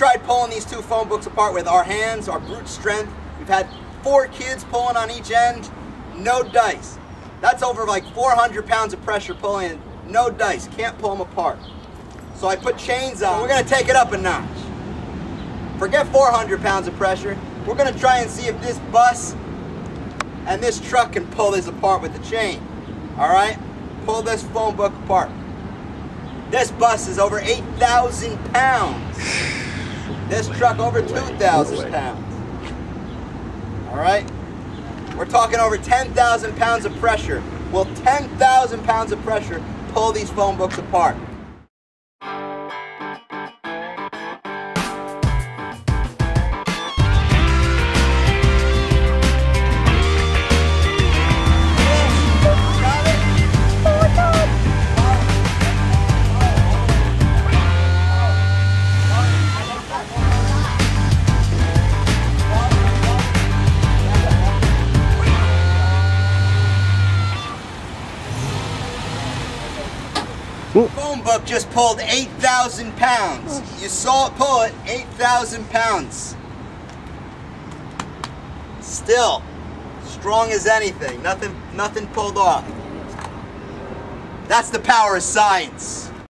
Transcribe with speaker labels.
Speaker 1: tried pulling these two phone books apart with our hands, our brute strength. We've had four kids pulling on each end, no dice. That's over like 400 pounds of pressure pulling, no dice, can't pull them apart. So I put chains on. We're gonna take it up a notch. Forget 400 pounds of pressure. We're gonna try and see if this bus and this truck can pull this apart with the chain. All right? Pull this phone book apart. This bus is over 8,000 pounds. This truck over 2,000 pounds. All right? We're talking over 10,000 pounds of pressure. Will 10,000 pounds of pressure pull these phone books apart? Phone book just pulled 8,000 pounds. Oh. You saw it pull it, 8,000 pounds. Still, strong as anything. Nothing, nothing pulled off. That's the power of science.